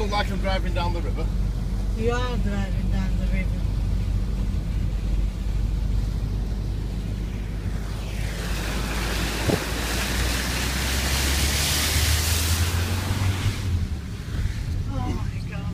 look like I'm driving down the river. You are driving down the river.